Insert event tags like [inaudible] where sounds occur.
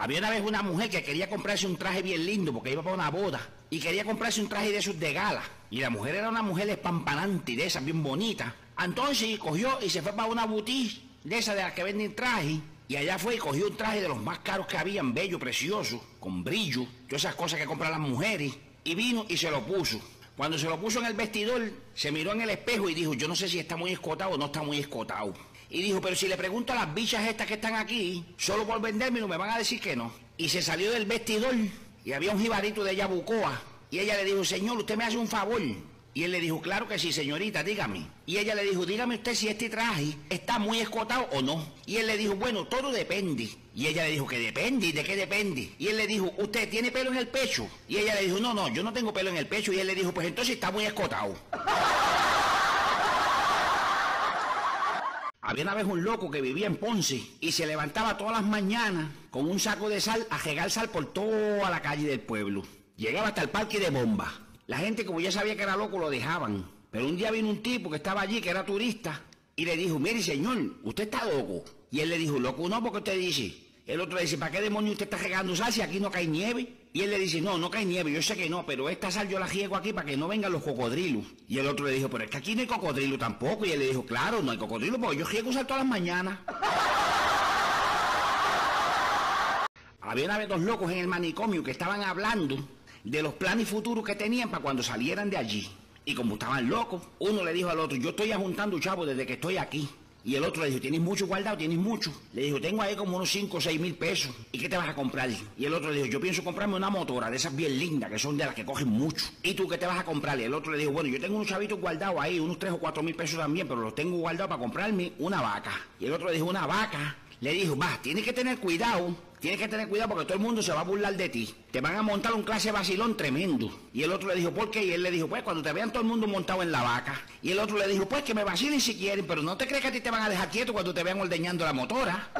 Había una vez una mujer que quería comprarse un traje bien lindo porque iba para una boda. Y quería comprarse un traje de esos de gala. Y la mujer era una mujer espampanante y de esas bien bonita. Entonces cogió y se fue para una boutique de esas de las que venden trajes. Y allá fue y cogió un traje de los más caros que habían, bello, precioso, con brillo, todas esas cosas que compran las mujeres. Y vino y se lo puso. Cuando se lo puso en el vestidor, se miró en el espejo y dijo, yo no sé si está muy escotado o no está muy escotado. Y dijo, pero si le pregunto a las bichas estas que están aquí, solo por vendérmelo me van a decir que no. Y se salió del vestidor y había un jibarito de Yabucoa. Y ella le dijo, señor, usted me hace un favor. Y él le dijo, claro que sí, señorita, dígame. Y ella le dijo, dígame usted si este traje está muy escotado o no. Y él le dijo, bueno, todo depende. Y ella le dijo, que depende, ¿y de qué depende? Y él le dijo, ¿usted tiene pelo en el pecho? Y ella le dijo, no, no, yo no tengo pelo en el pecho. Y él le dijo, pues entonces está muy escotado. Había una vez un loco que vivía en Ponce y se levantaba todas las mañanas con un saco de sal a regar sal por toda la calle del pueblo. Llegaba hasta el parque de bomba. La gente, como ya sabía que era loco, lo dejaban. Pero un día vino un tipo que estaba allí, que era turista, y le dijo, mire señor, usted está loco. Y él le dijo, loco no, porque usted dice. El otro le dice, ¿para qué demonios usted está regando sal si aquí no cae nieve? Y él le dice, no, no cae nieve, yo sé que no, pero esta sal yo la riego aquí para que no vengan los cocodrilos. Y el otro le dijo, pero es que aquí no hay cocodrilo tampoco. Y él le dijo, claro, no hay cocodrilo, porque yo riego sal todas las mañanas. [laughs] Había una vez dos locos en el manicomio que estaban hablando de los planes futuros que tenían para cuando salieran de allí. Y como estaban locos, uno le dijo al otro, yo estoy juntando chavos desde que estoy aquí. Y el otro le dijo, ¿tienes mucho guardado? ¿Tienes mucho? Le dijo, tengo ahí como unos 5 o 6 mil pesos. ¿Y qué te vas a comprar? Y el otro le dijo, yo pienso comprarme una motora de esas bien lindas, que son de las que cogen mucho. ¿Y tú qué te vas a comprar? Y el otro le dijo, bueno, yo tengo unos chavitos guardados ahí, unos 3 o 4 mil pesos también, pero los tengo guardados para comprarme una vaca. Y el otro le dijo, una vaca. Le dijo, va, tienes que tener cuidado Tienes que tener cuidado porque todo el mundo se va a burlar de ti. Te van a montar un clase vacilón tremendo. Y el otro le dijo, ¿por qué? Y él le dijo, pues cuando te vean todo el mundo montado en la vaca. Y el otro le dijo, pues que me vacilen si quieren, pero no te crees que a ti te van a dejar quieto cuando te vean ordeñando la motora.